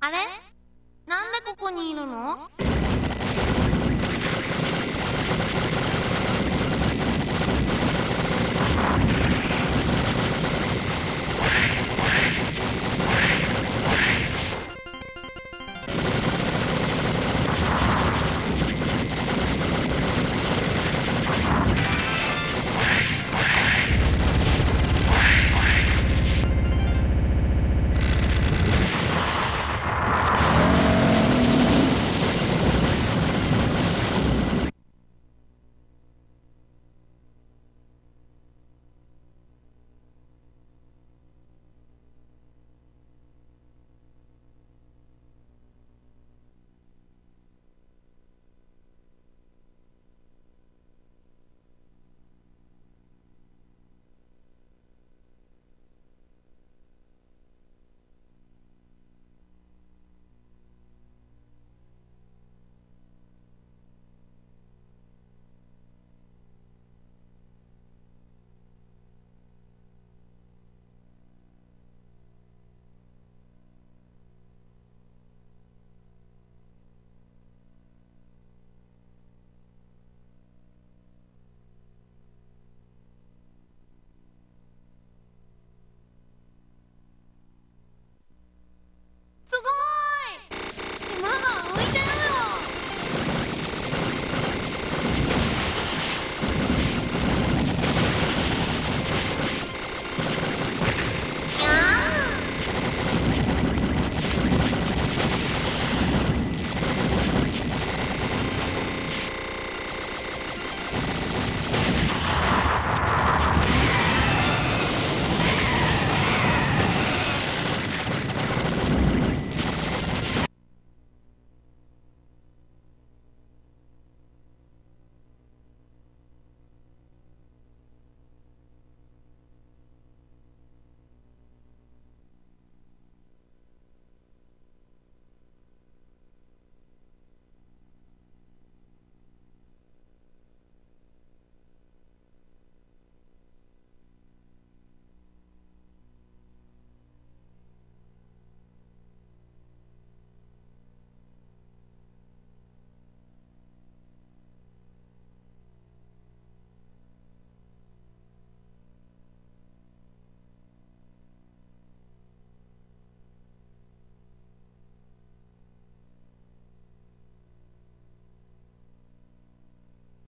あれ？なんでここにいるの？